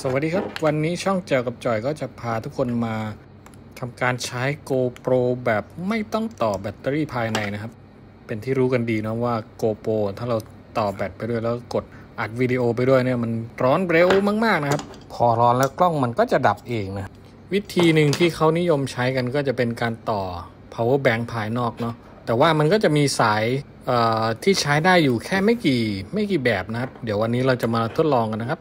สวัสดีครับวันนี้ช่องเจอกับจอยก็จะพาทุกคนมาทำการใช้ GoPro แบบไม่ต้องต่อแบตเตอรี่ภายในนะครับ เป็นที่รู้กันดีนะว่า GoPro ถ้าเราต่อแบตไปด้วยแล้วกดอัดวิดีโอไปด้วยเนี่ยมันร้อนเร็วมากๆนะครับ พอร้อนแล้วกล้องมันก็จะดับเองนะวิธีหนึ่งที่เขานิยมใช้กันก็จะเป็นการต่อ power bank ภายนอกเนาะแต่ว่ามันก็จะมีสายที่ใช้ได้อยู่แค่ไม่กี่ไม่กี่แบบนะครับ เดี๋ยววันนี้เราจะมาทดลองกันนะครับ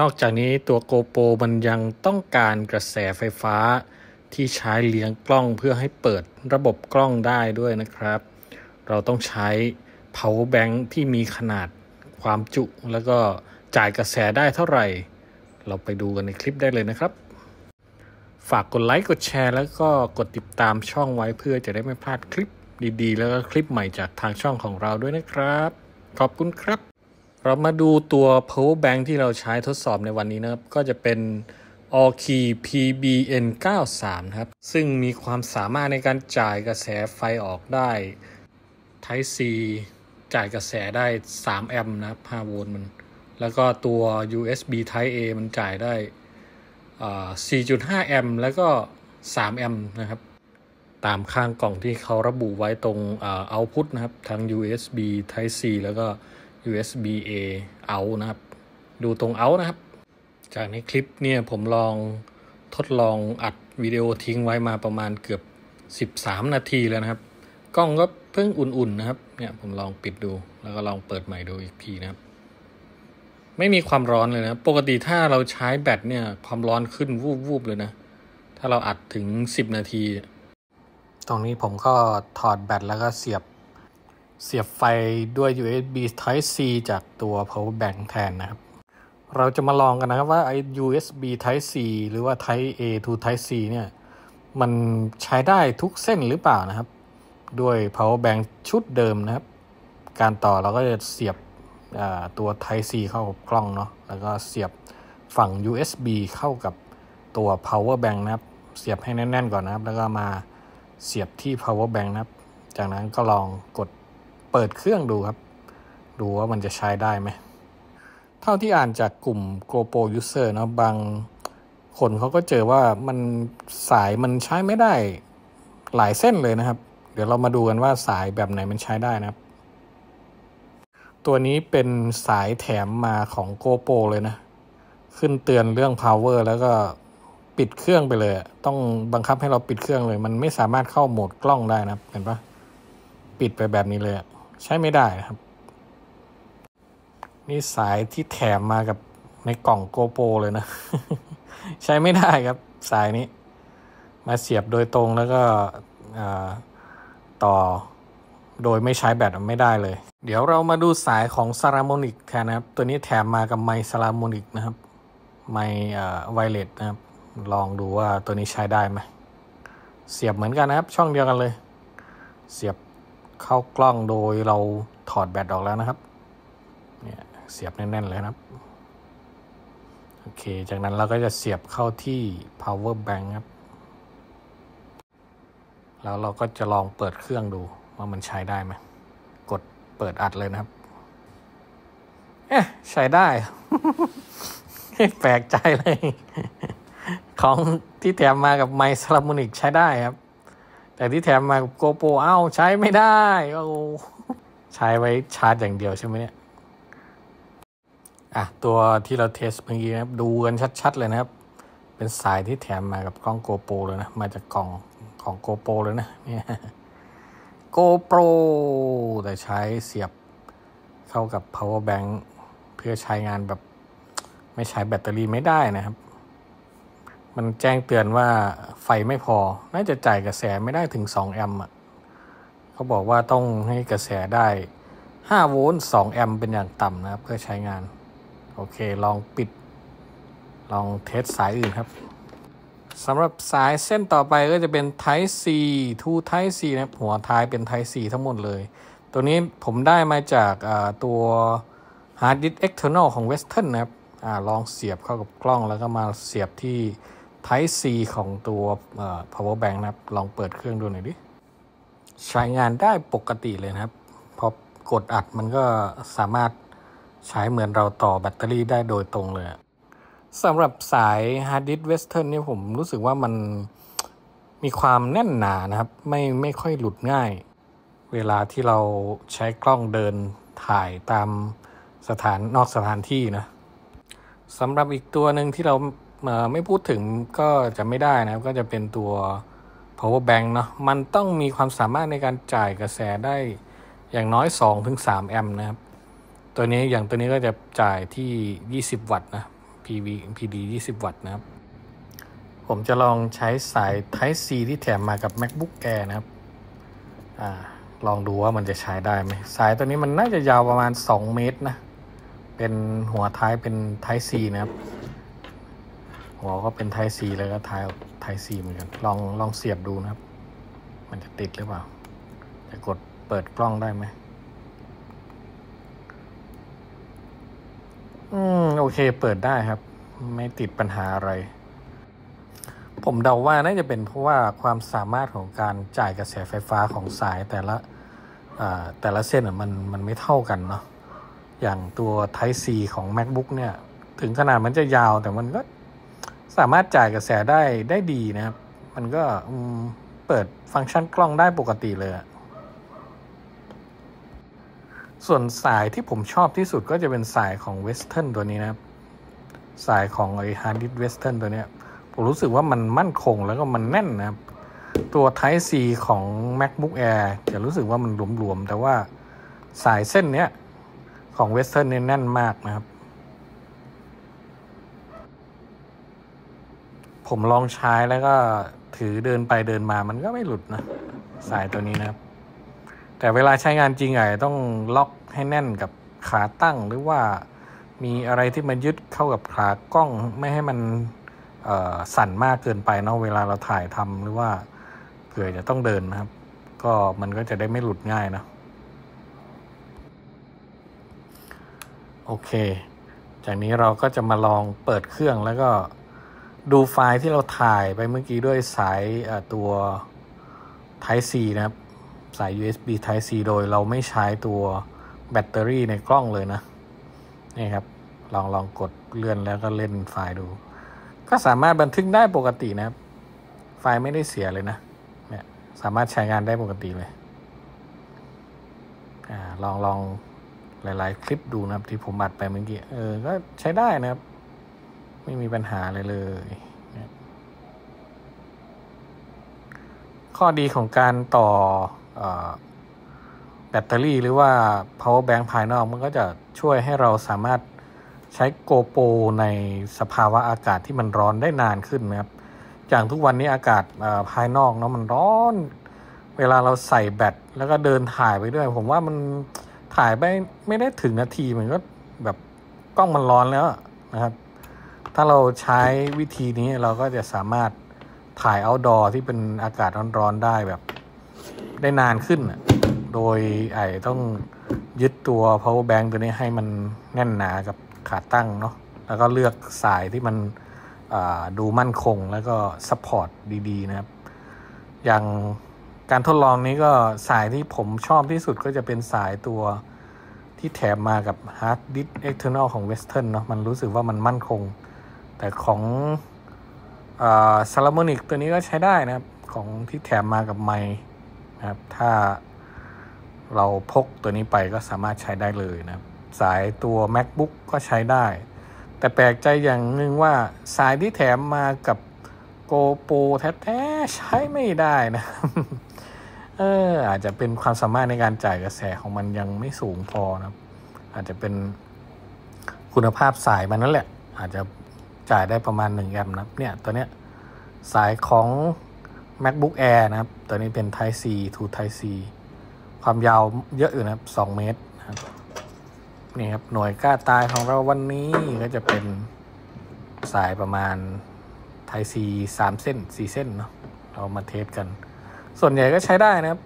นอกจากนี้ตัว GoPro มันยังต้องการกระแสไฟฟ้าที่ใช้เลี้ยงกล้องเพื่อให้เปิดระบบกล้องได้ด้วยนะครับ เราต้องใช้ power bank ที่มีขนาดความจุ แล้วก็จ่ายกระแสได้เท่าไหร่ เราไปดูกันในคลิปได้เลยนะครับ ฝากกดไลค์กดแชร์ แล้วก็กดติดตามช่องไว้เพื่อจะได้ไม่พลาดคลิปดีๆ แล้วก็คลิปใหม่จากทางช่องของเราด้วยนะครับ ขอบคุณครับ เรามาดูตัว power bank ที่เราใช้ทดสอบในวันนี้นะครับ ก็จะเป็น All Key PBN 93 ครับ ซึ่งมีความสามารถในการจ่ายกระแสไฟออกได้ Type C จ่ายกระแสได้ 3 แอมป์นะครับ 5 โวลต์มัน แล้วก็ตัว USB Type A มันจ่ายได้ 4.5 แอมป์แล้วก็ 3 แอมป์นะครับ ตามข้างกล่องที่เขาระบุไว้ตรงเอาพุทนะครับ ทั้ง USB Type C แล้วก็ USB A out นะครับ ดูตรง out นะครับ จากในคลิปเนี่ยผมลองทดลองอัดวิดีโอทิ้งไว้มาประมาณเกือบ 13 นาทีแล้วนะครับ กล้องก็เพิ่งอุ่นๆนะครับ เนี่ยผมลองปิดดู แล้วก็ลองเปิดใหม่ดูอีกทีนะครับ ไม่มีความร้อนเลยนะ ปกติถ้าเราใช้แบตเนี่ยความร้อนขึ้นวูบๆเลยนะ ถ้าเราอัดถึง 10 นาที ตรงนี้ผมก็ถอดแบตแล้วก็เสียบ เสียบไฟด้วย USB Type C จากตัว power bank แทนนะครับ เราจะมาลองกันนะครับว่าไอ้ USB Type C หรือว่า Type A to Type C เนี่ย มันใช้ได้ทุกเส้นหรือเปล่านะครับ ด้วย power bank ชุดเดิมนะครับ การต่อเราก็จะเสียบตัว Type C เข้ากับกล้องเนาะ แล้วก็เสียบฝั่ง USB เข้ากับตัว power bank นะครับ เสียบให้แน่นๆก่อนนะครับ แล้วก็มาเสียบที่ power bank นะครับ จากนั้นก็ลองกด เปิดเครื่องดูครับ ดูว่ามันจะใช้ได้ไหม เท่าที่อ่านจากกลุ่ม GoPro User นะบางคนเขาก็เจอว่ามันสายมันใช้ไม่ได้หลายเส้นเลยนะครับ เดี๋ยวเรามาดูกันว่าสายแบบไหนมันใช้ได้นะครับ ตัวนี้เป็นสายแถมมาของ GoPro เลยนะ ขึ้นเตือนเรื่อง power แล้วก็ปิดเครื่องไปเลย ต้องบังคับให้เราปิดเครื่องเลย มันไม่สามารถเข้าโหมดกล้องได้นะ เห็นปะปิดไปแบบนี้เลย ใช้ไม่ได้นะครับ นี่สายที่แถมมากับในกล่องโกโปรเลยนะ ใช้ไม่ได้ครับสายนี้ มาเสียบโดยตรงแล้วก็ต่อโดยไม่ใช้แบตไม่ได้เลย เดี๋ยวเรามาดูสายของซาราโมนิกแทนนะครับ ตัวนี้แถมมากับไมซาราโมนิกนะครับ ไมไวเลสนะครับ ลองดูว่าตัวนี้ใช้ได้ไหม เสียบเหมือนกันนะครับ ช่องเดียวกันเลย เสียบ เข้ากล้องโดยเราถอดแบตออกแล้วนะครับ เนี่ยเสียบแน่น ๆ เลยนะครับ โอเค จากนั้นเราก็จะเสียบเข้าที่ power bank ครับ แล้วเราก็จะลองเปิดเครื่องดูว่ามันใช้ได้ไหม กดเปิดอัดเลยนะครับ เอ๊ะ ใช้ได้ แปลกใจเลย ของที่แถมมากับไมซ์ซาลามูนิกใช้ได้ครับ แต่ที่แถมมาโกโปรเอ้าใช้ไม่ได้โอ้ใช้ไว้ชาร์จอย่างเดียวใช่ไหมเนี่ยอะตัวที่เรา test เมื่อกี้นะครับดูกันชัดๆเลยนะครับ เป็นสายที่แถมมากับกล้อง GoPro เลยนะ มาจากกล่องของ GoPro เลยนะเนี่ย GoPro แต่ใช้เสียบเข้ากับ power bank เพื่อใช้งานแบบไม่ใช้แบตเตอรี่ไม่ได้นะครับ มันแจ้งเตือนว่าไฟไม่พอ น่าจะจ่ายกระแสไม่ได้ถึง 2 แอมป์อะเขาบอกว่าต้องให้กระแสได้ 5 โวลต์ 2 แอมป์เป็นอย่างต่ำนะครับเพื่อใช้งาน โอเค ลองปิด ลองเทสสายอื่นครับสำหรับสายเส้นต่อไปก็จะเป็น Type C to Type C นะหัวท้ายเป็น Type C ทั้งหมดเลย ตัวนี้ผมได้มาจากตัว Hard Disk External ของ Western นะครับอลองเสียบเข้ากับกล้องแล้วก็มาเสียบที่ Type C ของตัว power bank นะครับ ลองเปิดเครื่องดูหน่อยดิ ใช้งานได้ปกติเลยนะครับ พอกดอัดมันก็สามารถใช้เหมือนเราต่อแบตเตอรี่ได้โดยตรงเลยสำหรับสาย Hard Disk Western เนี่ยผมรู้สึกว่ามันมีความแน่นหนานะครับ ไม่ไม่ค่อยหลุดง่าย เวลาที่เราใช้กล้องเดินถ่ายตามสถานนอกสถานที่นะสำหรับอีกตัวหนึ่งที่เรา ไม่พูดถึงก็จะไม่ได้นะครับ ก็จะเป็นตัว power bank เนาะมันต้องมีความสามารถในการจ่ายกระแสได้อย่างน้อย 2-3 แอมป์นะครับ ตัวนี้อย่างตัวนี้ก็จะจ่ายที่ 20 วัตต์นะ PV PD 20 วัตต์นะครับ ผมจะลองใช้สาย Type C ที่แถมมากับ MacBook Air นะครับอลองดูว่ามันจะใช้ได้ไหมสายตัวนี้มันน่าจะยาวประมาณ 2 เมตรนะ เป็นหัวท้ายเป็น Type C นะครับ หัวก็เป็น Type C แล้วก็ท้าย Type C เหมือนกันลองลองเสียบดูนะครับ มันจะติดหรือเปล่า จะกดเปิดกล้องได้ไหมอืมโอเคเปิดได้ครับ ไม่ติดปัญหาอะไร ผมเดาว่าน่าจะเป็นเพราะว่าความสามารถของการจ่ายกระแสไฟฟ้าของสายแต่ละแต่ละเส้นมันมันไม่เท่ากันเนาะอย่างตัว Type C ของ MacBook เนี่ย ถึงขนาดมันจะยาวแต่มันก็ สามารถจ่ายกระแสได้ได้ดีนะครับ มันก็เปิดฟังก์ชันกล้องได้ปกติเลย ส่วนสายที่ผมชอบที่สุดก็จะเป็นสายของ Western ตัวนี้นะครับ สายของไอ้ Hard Disk Western ตัวนี้ผมรู้สึกว่ามันมั่นคงแล้วก็มันแน่นนะครับตัว Type C ของ MacBook Air จะรู้สึกว่ามันหลวมๆ แต่ว่าสายเส้นเนี้ย ของ Western เนี่ยแน่นมากนะครับ ผมลองใช้แล้วก็ถือเดินไปเดินมามันก็ไม่หลุดนะ สายตัวนี้นะครับ แต่เวลาใช้งานจริงไงต้องล็อกให้แน่นกับขาตั้งหรือว่ามีอะไรที่มันยึดเข้ากับขากล้องไม่ให้มันสั่นมากเกินไปเนาะเวลาเราถ่ายทำหรือว่าเผื่อจะต้องเดินนะครับ ก็มันก็จะได้ไม่หลุดง่ายนะโอเค จากนี้เราก็จะมาลองเปิดเครื่องแล้วก็ ดูไฟล์ที่เราถ่ายไปเมื่อกี้ด้วยสายตัว Type C นะครับ สาย USB Type C โดยเราไม่ใช้ตัวแบตเตอรี่ในกล้องเลยนะ นี่ครับ ลองลองกดเลื่อนแล้วก็เล่นไฟล์ดู ก็สามารถบันทึกได้ปกตินะครับ ไฟล์ไม่ได้เสียเลยนะ เนี่ย สามารถใช้งานได้ปกติเลยอลองลองหลาย ๆ คลิปดูนะครับที่ผมอัดไปเมื่อกี้ เออ ก็ใช้ได้นะครับ ไม่มีปัญหาเลยเลย ข้อดีของการต่ออแบตเตอรี่หรือว่า power bank ภายนอกมันก็จะช่วยให้เราสามารถใช้โกโปในสภาวะอากาศที่มันร้อนได้นานขึ้นนะครับอย่างทุกวันนี้อากาศภายนอกเนาะมันร้อน เวลาเราใส่แบตแล้วก็เดินถ่ายไปด้วย ผมว่ามันถ่ายไปไม่ได้ถึงนาทีมันก็แบบกล้องมันร้อนแล้วนะครับ ถ้าเราใช้วิธีนี้เราก็จะสามารถถ่ายเอาดอที่เป็นอากาศร้อนๆได้แบบ ได้นานขึ้น โดยไอ้ต้องยึดตัว power bank ตัวนี้ให้มันแน่นหนากับขาตั้งเนาะแล้วก็เลือกสายที่มันดูมั่นคงแล้วก็ support ดีๆนะครับ อย่างการทดลองนี้ก็สายที่ผมชอบที่สุดก็จะเป็นสายตัวที่แถมมากับ Hard Disk External ของ Western เนาะมันรู้สึกว่ามันมั่นคง แต่ของซาลามอนิกตัวนี้ก็ใช้ได้นะครับ ของที่แถมมากับไมนะครับ ถ้าเราพกตัวนี้ไปก็สามารถใช้ได้เลยนะครับ สายตัว macbook ก็ใช้ได้ แต่แปลกใจอย่างหนึ่งว่าสายที่แถมมากับโกโปรแท้ๆใช้ไม่ได้นะ เอออาจจะเป็นความสามารถในการจ่ายกระแสของมันยังไม่สูงพอนะอาจจะเป็นคุณภาพสายมันนั่นแหละ อาจจะ จ่ายได้ประมาณ 1 แอมป์นะครับเนี่ยตัวเนี้ยสายของ macbook air นะครับ ตัวนี้เป็น type c to type c ความยาวเยอะอยู่นะครับ 2 เมตรนะครับนี่ครับ หน่วยกล้าตายของเราวันนี้ก็จะเป็นสายประมาณ type c 3 เส้น 4 เส้นเนาะเรามาเทสกัน ส่วนใหญ่ก็ใช้ได้นะครับ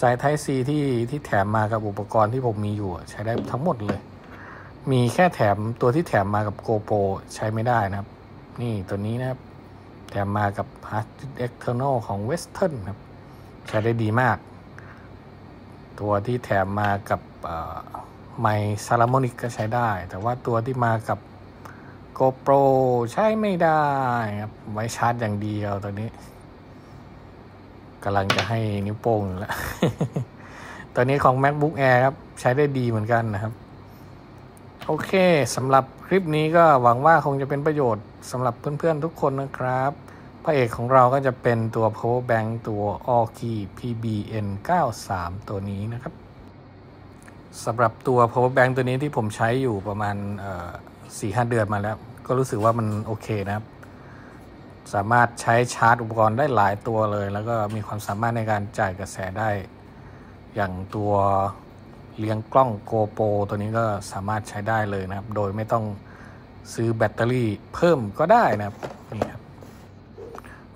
สาย Type C ที่ที่แถมมากับอุปกรณ์ที่ผมมีอยู่ใช้ได้ทั้งหมดเลย มีแค่แถมตัวที่แถมมากับ GoPro ใช้ไม่ได้นะครับ นี่ตัวนี้นะครับ แถมมากับ Hard External ของ Western ครับ ใช้ได้ดีมาก ตัวที่แถมมากับไมซาลามอนิกก็ใช้ได้ แต่ว่าตัวที่มากับ GoPro ใช้ไม่ได้ครับ ไว้ชาร์จอย่างเดียวตอนนี้กำลังจะให้นิ้วโป้งแล้วตอนนี้ของ MacBook Air ครับ ใช้ได้ดีเหมือนกันนะครับ โอเคสำหรับคลิปนี้ก็หวังว่าคงจะเป็นประโยชน์สำหรับเพื่อนๆทุกคนนะครับ พระเอกของเราก็จะเป็นตัว power bank ตัว All Key PBN 93 ตัวนี้นะครับสำหรับตัว power bank ตัวนี้ที่ผมใช้อยู่ประมาณสี่ห้าเดือนมาแล้ว ก็รู้สึกว่ามันโอเคนะครับ สามารถใช้ชาร์จอุปกรณ์ได้หลายตัวเลย แล้วก็มีความสามารถในการจ่ายกระแสได้ อย่างตัว เลี้ยงกล้อง GoPro ตัวนี้ก็สามารถใช้ได้เลยนะครับ โดยไม่ต้องซื้อแบตเตอรี่เพิ่มก็ได้นะครับนี่ครับ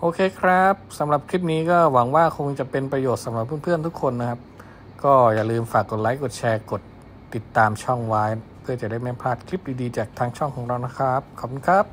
โอเคครับสำหรับคลิปนี้ก็หวังว่าคงจะเป็นประโยชน์สำหรับเพื่อนๆทุกคนนะครับ ก็อย่าลืมฝากกดไลค์กดแชร์กดติดตามช่องไว้ เพื่อจะได้ไม่พลาดคลิปดีๆ จากทางช่องของเรานะครับ ขอบคุณครับ